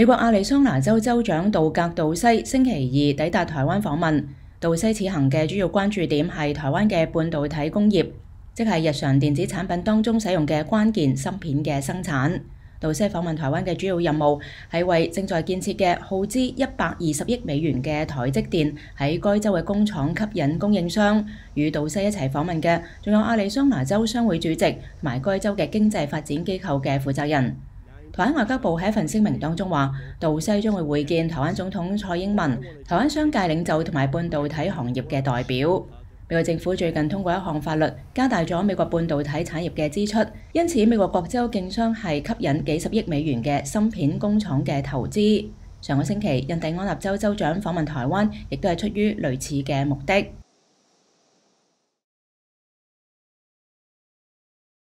美國亞利桑那州州長杜格杜西星期二抵達台灣訪問。杜西此行嘅主要關注點係台灣嘅半導體工業，即係日常電子產品當中使用嘅關鍵芯片嘅生產。杜西訪問台灣嘅主要任務係為正在建設嘅耗資一百二十億美元嘅台積電喺該州嘅工廠吸引供應商。與杜西一齊訪問嘅仲有阿利桑那州商會主席同埋該州嘅經濟發展機構嘅負責人。台灣外交部喺一份聲明當中話，杜西將會會見台灣總統蔡英文、台灣商界領袖同埋半導體行業嘅代表。美國政府最近通過一項法律，加大咗美國半導體產業嘅支出，因此美國各州競商係吸引幾十億美元嘅芯片工廠嘅投資。上個星期，印第安納州州長訪問台灣，亦都係出於類似嘅目的。